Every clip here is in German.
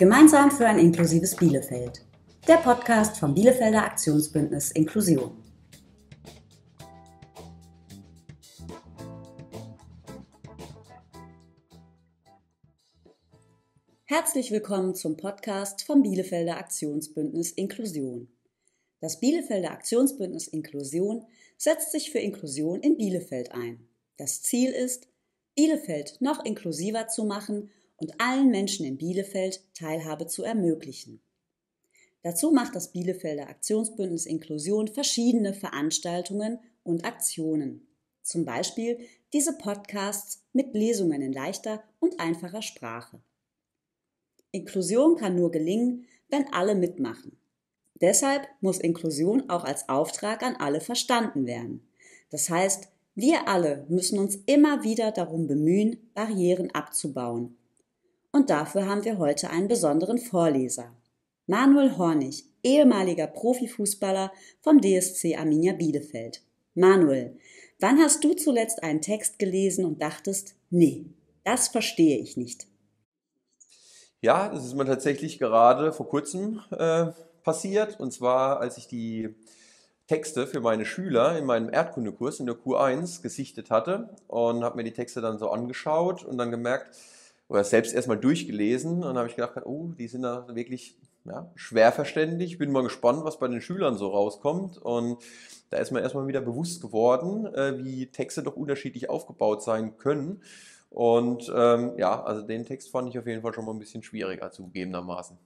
Gemeinsam für ein inklusives Bielefeld. Der Podcast vom Bielefelder Aktionsbündnis Inklusion. Herzlich willkommen zum Podcast vom Bielefelder Aktionsbündnis Inklusion. Das Bielefelder Aktionsbündnis Inklusion setzt sich für Inklusion in Bielefeld ein. Das Ziel ist, Bielefeld noch inklusiver zu machen und allen Menschen in Bielefeld Teilhabe zu ermöglichen. Dazu macht das Bielefelder Aktionsbündnis Inklusion verschiedene Veranstaltungen und Aktionen. Zum Beispiel diese Podcasts mit Lesungen in leichter und einfacher Sprache. Inklusion kann nur gelingen, wenn alle mitmachen. Deshalb muss Inklusion auch als Auftrag an alle verstanden werden. Das heißt, wir alle müssen uns immer wieder darum bemühen, Barrieren abzubauen. Und dafür haben wir heute einen besonderen Vorleser. Manuel Hornig, ehemaliger Profifußballer vom DSC Arminia Bielefeld. Manuel, wann hast du zuletzt einen Text gelesen und dachtest, nee, das verstehe ich nicht? Ja, das ist mir tatsächlich gerade vor kurzem äh, passiert. Und zwar, als ich die Texte für meine Schüler in meinem Erdkundekurs in der Q1 gesichtet hatte und habe mir die Texte dann so angeschaut und dann gemerkt, oder selbst erstmal durchgelesen und dann habe ich gedacht, oh, die sind da wirklich ja, schwer verständlich. Ich bin mal gespannt, was bei den Schülern so rauskommt und da ist mir erstmal wieder bewusst geworden, äh, wie Texte doch unterschiedlich aufgebaut sein können. Und ähm, ja, also den Text fand ich auf jeden Fall schon mal ein bisschen schwieriger zugegebenermaßen.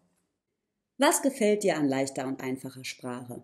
Was gefällt dir an leichter und einfacher Sprache?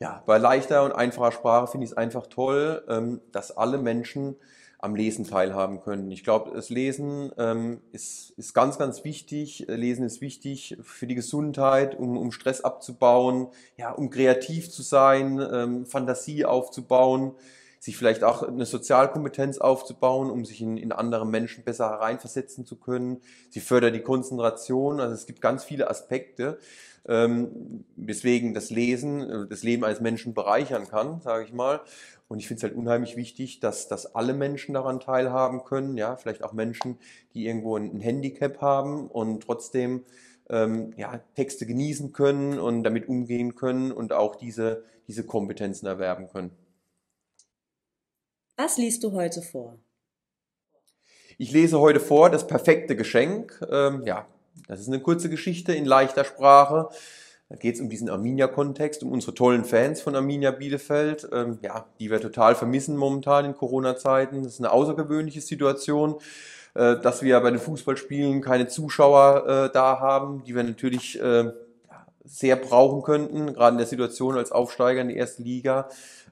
Ja, bei leichter und einfacher Sprache finde ich es einfach toll, ähm, dass alle Menschen am Lesen teilhaben können. Ich glaube, das Lesen ähm, ist, ist ganz, ganz wichtig. Lesen ist wichtig für die Gesundheit, um, um Stress abzubauen, ja, um kreativ zu sein, ähm, Fantasie aufzubauen, sich vielleicht auch eine Sozialkompetenz aufzubauen, um sich in, in andere Menschen besser hereinversetzen zu können. Sie fördert die Konzentration. Also es gibt ganz viele Aspekte, ähm, weswegen das Lesen äh, das Leben eines Menschen bereichern kann, sage ich mal. Und ich finde es halt unheimlich wichtig, dass, dass alle Menschen daran teilhaben können, ja, vielleicht auch Menschen, die irgendwo ein Handicap haben und trotzdem ähm, ja, Texte genießen können und damit umgehen können und auch diese, diese Kompetenzen erwerben können. Was liest du heute vor? Ich lese heute vor das perfekte Geschenk. Ähm, ja, das ist eine kurze Geschichte in leichter Sprache. Da geht es um diesen Arminia-Kontext, um unsere tollen Fans von Arminia Bielefeld, ähm, ja, die wir total vermissen momentan in Corona-Zeiten. Das ist eine außergewöhnliche Situation, äh, dass wir bei den Fußballspielen keine Zuschauer äh, da haben, die wir natürlich äh, sehr brauchen könnten, gerade in der Situation als Aufsteiger in die erste Liga.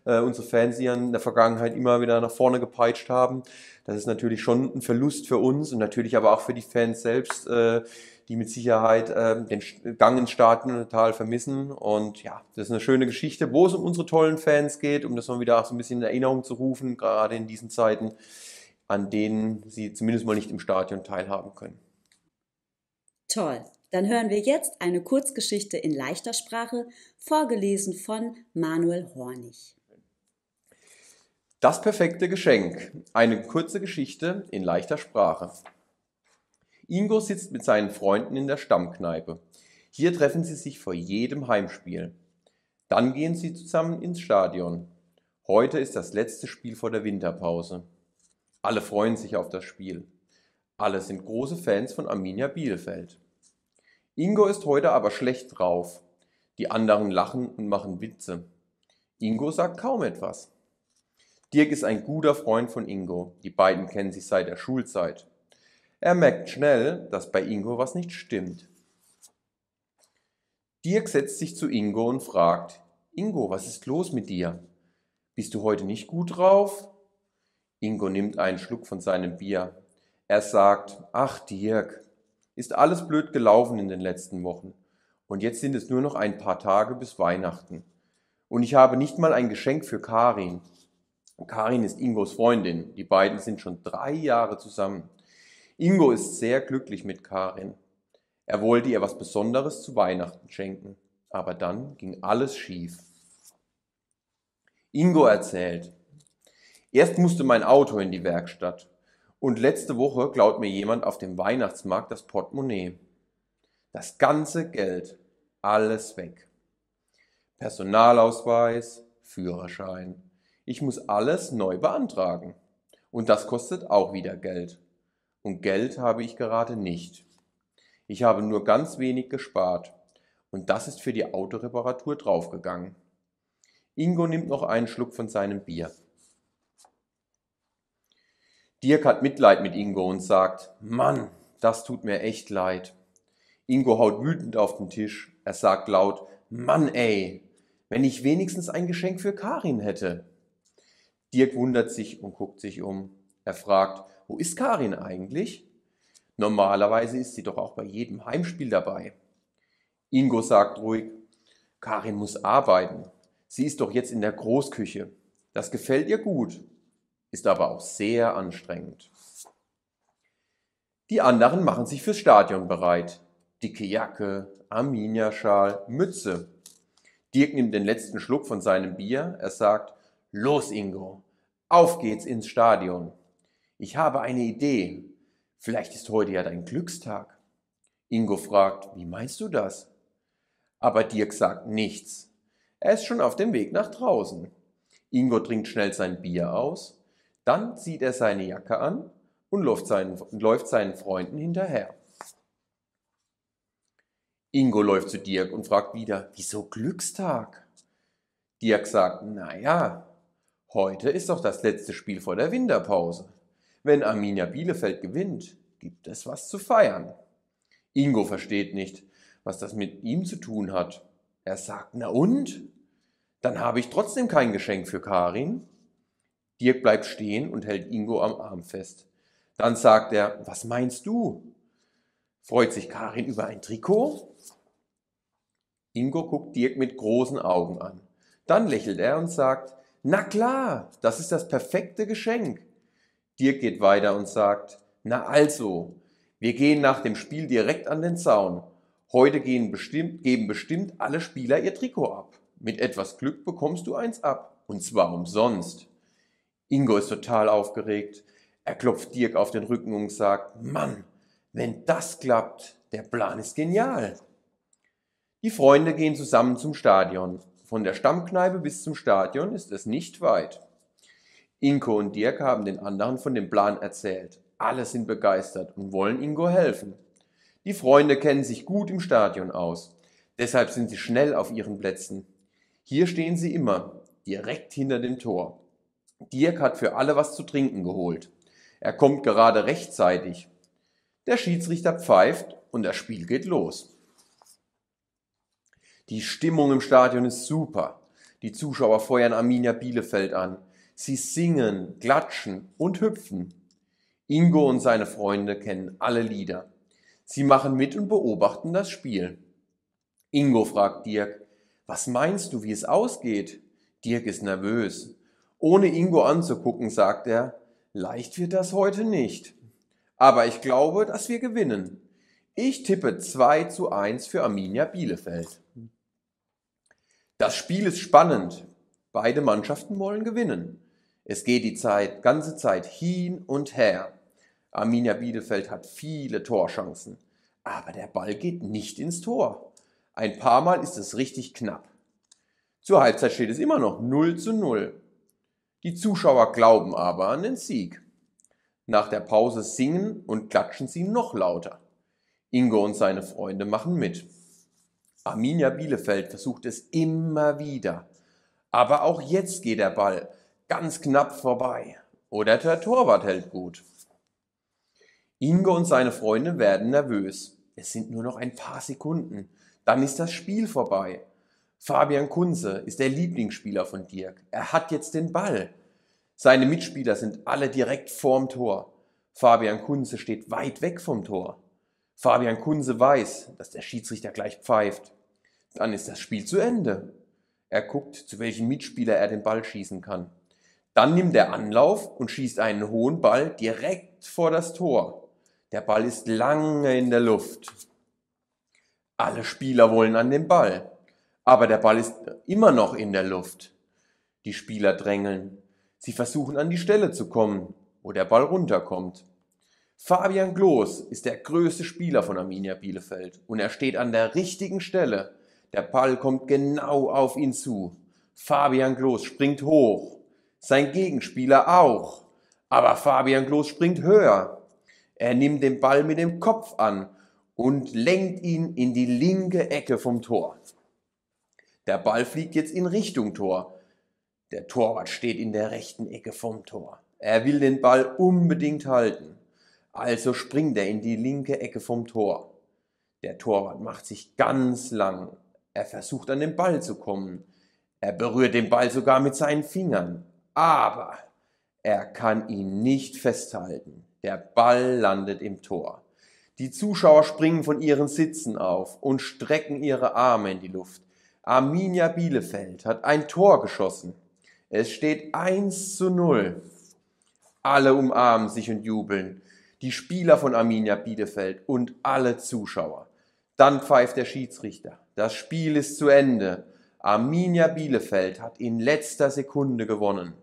Äh, unsere Fans, die in der Vergangenheit immer wieder nach vorne gepeitscht haben. Das ist natürlich schon ein Verlust für uns und natürlich aber auch für die Fans selbst, äh, die mit Sicherheit äh, den Gang ins Staaten total vermissen. Und ja, das ist eine schöne Geschichte, wo es um unsere tollen Fans geht, um das mal wieder auch so ein bisschen in Erinnerung zu rufen, gerade in diesen Zeiten, an denen sie zumindest mal nicht im Stadion teilhaben können. Toll. Dann hören wir jetzt eine Kurzgeschichte in leichter Sprache, vorgelesen von Manuel Hornig. Das perfekte Geschenk. Eine kurze Geschichte in leichter Sprache. Ingo sitzt mit seinen Freunden in der Stammkneipe. Hier treffen sie sich vor jedem Heimspiel. Dann gehen sie zusammen ins Stadion. Heute ist das letzte Spiel vor der Winterpause. Alle freuen sich auf das Spiel. Alle sind große Fans von Arminia Bielefeld. Ingo ist heute aber schlecht drauf. Die anderen lachen und machen Witze. Ingo sagt kaum etwas. Dirk ist ein guter Freund von Ingo. Die beiden kennen sich seit der Schulzeit. Er merkt schnell, dass bei Ingo was nicht stimmt. Dirk setzt sich zu Ingo und fragt, Ingo, was ist los mit dir? Bist du heute nicht gut drauf? Ingo nimmt einen Schluck von seinem Bier. Er sagt, ach Dirk, ist alles blöd gelaufen in den letzten Wochen. Und jetzt sind es nur noch ein paar Tage bis Weihnachten. Und ich habe nicht mal ein Geschenk für Karin. Karin ist Ingos Freundin. Die beiden sind schon drei Jahre zusammen. Ingo ist sehr glücklich mit Karin. Er wollte ihr was Besonderes zu Weihnachten schenken, aber dann ging alles schief. Ingo erzählt, erst musste mein Auto in die Werkstatt Und letzte Woche klaut mir jemand auf dem Weihnachtsmarkt das Portemonnaie. Das ganze Geld, alles weg. Personalausweis, Führerschein. Ich muss alles neu beantragen. Und das kostet auch wieder Geld. Und Geld habe ich gerade nicht. Ich habe nur ganz wenig gespart. Und das ist für die Autoreparatur draufgegangen. Ingo nimmt noch einen Schluck von seinem Bier. Dirk hat Mitleid mit Ingo und sagt, Mann, das tut mir echt leid. Ingo haut wütend auf den Tisch. Er sagt laut, Mann ey, wenn ich wenigstens ein Geschenk für Karin hätte. Dirk wundert sich und guckt sich um. Er fragt, wo ist Karin eigentlich? Normalerweise ist sie doch auch bei jedem Heimspiel dabei. Ingo sagt ruhig, Karin muss arbeiten. Sie ist doch jetzt in der Großküche. Das gefällt ihr gut, ist aber auch sehr anstrengend. Die anderen machen sich fürs Stadion bereit. Dicke Jacke, Arminia-Schal, Mütze. Dirk nimmt den letzten Schluck von seinem Bier. Er sagt, Los Ingo, auf geht's ins Stadion. Ich habe eine Idee. Vielleicht ist heute ja dein Glückstag. Ingo fragt, wie meinst du das? Aber Dirk sagt nichts. Er ist schon auf dem Weg nach draußen. Ingo trinkt schnell sein Bier aus, dann zieht er seine Jacke an und läuft seinen, läuft seinen Freunden hinterher. Ingo läuft zu Dirk und fragt wieder, wieso Glückstag? Dirk sagt, naja, heute ist doch das letzte Spiel vor der Winterpause. Wenn Arminia Bielefeld gewinnt, gibt es was zu feiern. Ingo versteht nicht, was das mit ihm zu tun hat. Er sagt, na und? Dann habe ich trotzdem kein Geschenk für Karin. Dirk bleibt stehen und hält Ingo am Arm fest. Dann sagt er, was meinst du? Freut sich Karin über ein Trikot? Ingo guckt Dirk mit großen Augen an. Dann lächelt er und sagt, na klar, das ist das perfekte Geschenk. Dirk geht weiter und sagt, na also, wir gehen nach dem Spiel direkt an den Zaun. Heute bestimmt, geben bestimmt alle Spieler ihr Trikot ab. Mit etwas Glück bekommst du eins ab. Und zwar umsonst. Ingo ist total aufgeregt. Er klopft Dirk auf den Rücken und sagt, Mann, wenn das klappt, der Plan ist genial. Die Freunde gehen zusammen zum Stadion. Von der Stammkneipe bis zum Stadion ist es nicht weit. Ingo und Dirk haben den anderen von dem Plan erzählt. Alle sind begeistert und wollen Ingo helfen. Die Freunde kennen sich gut im Stadion aus. Deshalb sind sie schnell auf ihren Plätzen. Hier stehen sie immer, direkt hinter dem Tor. Dirk hat für alle was zu trinken geholt. Er kommt gerade rechtzeitig. Der Schiedsrichter pfeift und das Spiel geht los. Die Stimmung im Stadion ist super. Die Zuschauer feuern Arminia Bielefeld an. Sie singen, klatschen und hüpfen. Ingo und seine Freunde kennen alle Lieder. Sie machen mit und beobachten das Spiel. Ingo fragt Dirk, was meinst du, wie es ausgeht? Dirk ist nervös. Ohne Ingo anzugucken, sagt er, leicht wird das heute nicht. Aber ich glaube, dass wir gewinnen. Ich tippe 2 zu 1 für Arminia Bielefeld. Das Spiel ist spannend. Beide Mannschaften wollen gewinnen. Es geht die Zeit, ganze Zeit hin und her. Arminia Bielefeld hat viele Torchancen, aber der Ball geht nicht ins Tor. Ein paar Mal ist es richtig knapp. Zur Halbzeit steht es immer noch 0 zu 0. Die Zuschauer glauben aber an den Sieg. Nach der Pause singen und klatschen sie noch lauter. Ingo und seine Freunde machen mit. Arminia Bielefeld versucht es immer wieder. Aber auch jetzt geht der Ball ganz knapp vorbei. Oder der Torwart hält gut. Ingo und seine Freunde werden nervös. Es sind nur noch ein paar Sekunden. Dann ist das Spiel vorbei. Fabian Kunze ist der Lieblingsspieler von Dirk. Er hat jetzt den Ball. Seine Mitspieler sind alle direkt vorm Tor. Fabian Kunze steht weit weg vom Tor. Fabian Kunze weiß, dass der Schiedsrichter gleich pfeift. Dann ist das Spiel zu Ende. Er guckt, zu welchem Mitspieler er den Ball schießen kann. Dann nimmt er Anlauf und schießt einen hohen Ball direkt vor das Tor. Der Ball ist lange in der Luft. Alle Spieler wollen an den Ball, aber der Ball ist immer noch in der Luft. Die Spieler drängeln. Sie versuchen an die Stelle zu kommen, wo der Ball runterkommt. Fabian Gloß ist der größte Spieler von Arminia Bielefeld und er steht an der richtigen Stelle. Der Ball kommt genau auf ihn zu. Fabian Gloß springt hoch. Sein Gegenspieler auch. Aber Fabian Gloß springt höher. Er nimmt den Ball mit dem Kopf an und lenkt ihn in die linke Ecke vom Tor. Der Ball fliegt jetzt in Richtung Tor. Der Torwart steht in der rechten Ecke vom Tor. Er will den Ball unbedingt halten. Also springt er in die linke Ecke vom Tor. Der Torwart macht sich ganz lang. Er versucht an den Ball zu kommen. Er berührt den Ball sogar mit seinen Fingern. Aber er kann ihn nicht festhalten. Der Ball landet im Tor. Die Zuschauer springen von ihren Sitzen auf und strecken ihre Arme in die Luft. Arminia Bielefeld hat ein Tor geschossen. Es steht 1 zu 0. Alle umarmen sich und jubeln die Spieler von Arminia Bielefeld und alle Zuschauer. Dann pfeift der Schiedsrichter. Das Spiel ist zu Ende. Arminia Bielefeld hat in letzter Sekunde gewonnen.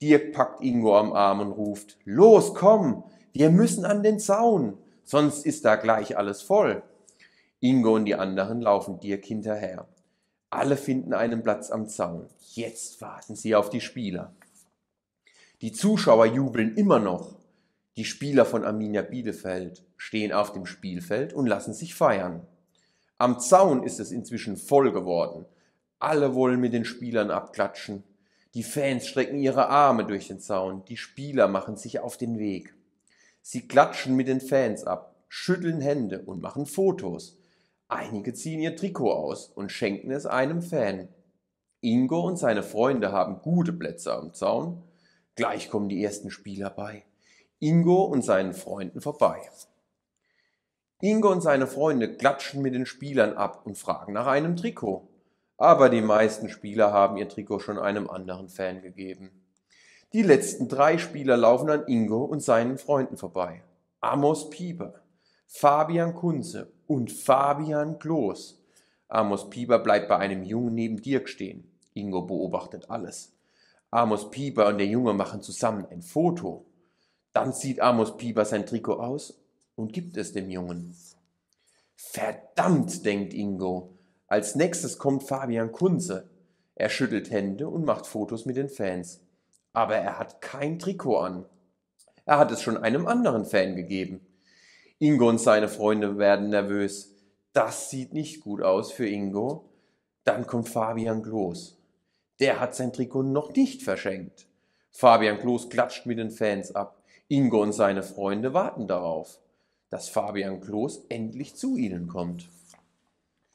Dirk packt Ingo am Arm und ruft, Los, komm, wir müssen an den Zaun, sonst ist da gleich alles voll. Ingo und die anderen laufen Dirk hinterher. Alle finden einen Platz am Zaun. Jetzt warten sie auf die Spieler. Die Zuschauer jubeln immer noch. Die Spieler von Arminia Bielefeld stehen auf dem Spielfeld und lassen sich feiern. Am Zaun ist es inzwischen voll geworden. Alle wollen mit den Spielern abklatschen. Die Fans strecken ihre Arme durch den Zaun. Die Spieler machen sich auf den Weg. Sie klatschen mit den Fans ab, schütteln Hände und machen Fotos. Einige ziehen ihr Trikot aus und schenken es einem Fan. Ingo und seine Freunde haben gute Plätze am Zaun. Gleich kommen die ersten Spieler bei. Ingo und seinen Freunden vorbei. Ingo und seine Freunde klatschen mit den Spielern ab und fragen nach einem Trikot. Aber die meisten Spieler haben ihr Trikot schon einem anderen Fan gegeben. Die letzten drei Spieler laufen an Ingo und seinen Freunden vorbei. Amos Pieper, Fabian Kunze und Fabian Kloß. Amos Pieper bleibt bei einem Jungen neben Dirk stehen. Ingo beobachtet alles. Amos Pieper und der Junge machen zusammen ein Foto. Dann zieht Amos Pieper sein Trikot aus und gibt es dem Jungen. Verdammt, denkt Ingo. Als nächstes kommt Fabian Kunze. Er schüttelt Hände und macht Fotos mit den Fans. Aber er hat kein Trikot an. Er hat es schon einem anderen Fan gegeben. Ingo und seine Freunde werden nervös. Das sieht nicht gut aus für Ingo. Dann kommt Fabian Kloß. Der hat sein Trikot noch nicht verschenkt. Fabian Kloß klatscht mit den Fans ab. Ingo und seine Freunde warten darauf, dass Fabian Kloß endlich zu ihnen kommt.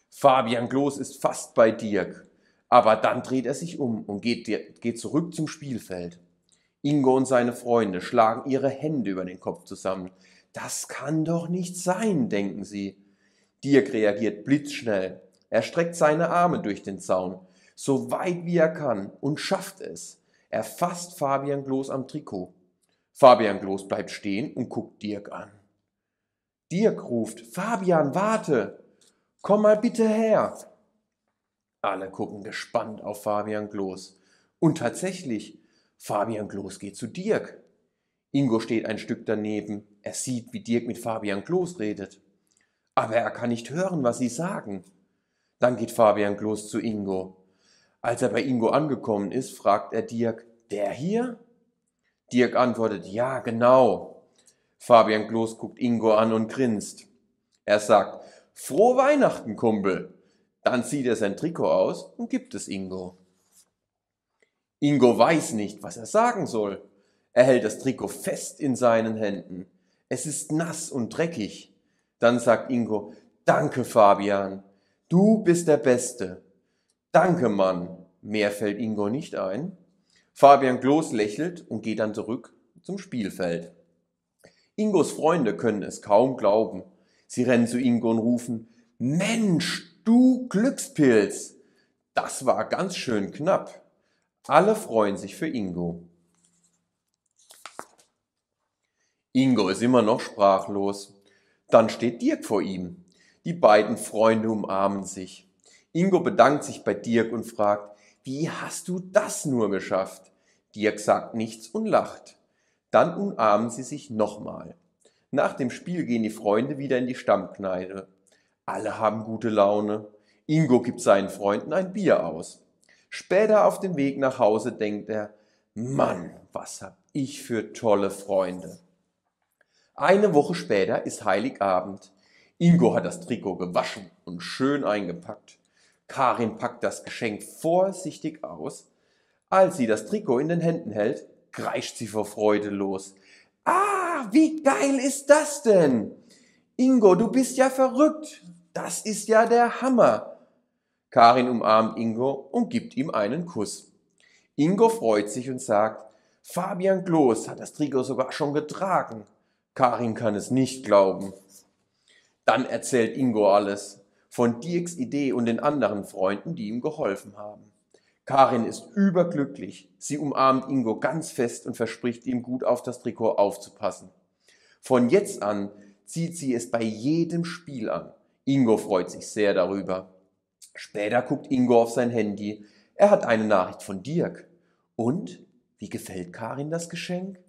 Fabian Kloß ist fast bei Dirk, aber dann dreht er sich um und geht, geht zurück zum Spielfeld. Ingo und seine Freunde schlagen ihre Hände über den Kopf zusammen. Das kann doch nicht sein, denken sie. Dirk reagiert blitzschnell. Er streckt seine Arme durch den Zaun, so weit wie er kann, und schafft es. Er fasst Fabian Kloß am Trikot. Fabian Gloß bleibt stehen und guckt Dirk an. Dirk ruft, Fabian, warte, komm mal bitte her. Alle gucken gespannt auf Fabian Gloß. Und tatsächlich, Fabian Gloß geht zu Dirk. Ingo steht ein Stück daneben. Er sieht, wie Dirk mit Fabian Gloß redet. Aber er kann nicht hören, was sie sagen. Dann geht Fabian Gloß zu Ingo. Als er bei Ingo angekommen ist, fragt er Dirk, der hier? Dirk antwortet, ja, genau. Fabian Kloß guckt Ingo an und grinst. Er sagt, frohe Weihnachten, Kumpel. Dann zieht er sein Trikot aus und gibt es Ingo. Ingo weiß nicht, was er sagen soll. Er hält das Trikot fest in seinen Händen. Es ist nass und dreckig. Dann sagt Ingo, danke Fabian, du bist der Beste. Danke Mann. Mehr fällt Ingo nicht ein. Fabian Gloß lächelt und geht dann zurück zum Spielfeld. Ingos Freunde können es kaum glauben. Sie rennen zu Ingo und rufen, Mensch, du Glückspilz! Das war ganz schön knapp. Alle freuen sich für Ingo. Ingo ist immer noch sprachlos. Dann steht Dirk vor ihm. Die beiden Freunde umarmen sich. Ingo bedankt sich bei Dirk und fragt, wie hast du das nur geschafft? Dirk sagt nichts und lacht. Dann umarmen sie sich nochmal. Nach dem Spiel gehen die Freunde wieder in die Stammkneipe. Alle haben gute Laune. Ingo gibt seinen Freunden ein Bier aus. Später auf dem Weg nach Hause denkt er, Mann, was hab ich für tolle Freunde. Eine Woche später ist Heiligabend. Ingo hat das Trikot gewaschen und schön eingepackt. Karin packt das Geschenk vorsichtig aus. Als sie das Trikot in den Händen hält, kreischt sie vor Freude los. Ah, wie geil ist das denn? Ingo, du bist ja verrückt. Das ist ja der Hammer. Karin umarmt Ingo und gibt ihm einen Kuss. Ingo freut sich und sagt, Fabian Kloß hat das Trikot sogar schon getragen. Karin kann es nicht glauben. Dann erzählt Ingo alles von Dirks Idee und den anderen Freunden, die ihm geholfen haben. Karin ist überglücklich. Sie umarmt Ingo ganz fest und verspricht ihm gut auf das Trikot aufzupassen. Von jetzt an zieht sie es bei jedem Spiel an. Ingo freut sich sehr darüber. Später guckt Ingo auf sein Handy. Er hat eine Nachricht von Dirk. Und? Wie gefällt Karin das Geschenk?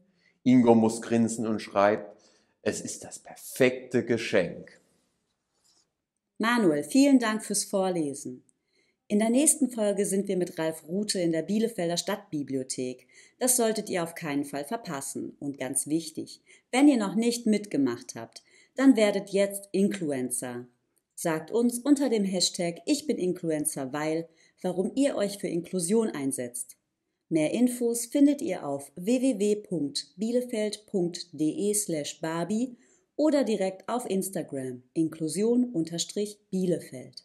Ingo muss grinsen und schreibt, es ist das perfekte Geschenk. Manuel, vielen Dank fürs Vorlesen. In der nächsten Folge sind wir mit Ralf Rute in der Bielefelder Stadtbibliothek. Das solltet ihr auf keinen Fall verpassen. Und ganz wichtig, wenn ihr noch nicht mitgemacht habt, dann werdet jetzt Influencer. Sagt uns unter dem Hashtag Ich bin Influencer, weil, warum ihr euch für Inklusion einsetzt. Mehr Infos findet ihr auf www.bielefeld.de slash barbie oder direkt auf Instagram inklusion-bielefeld.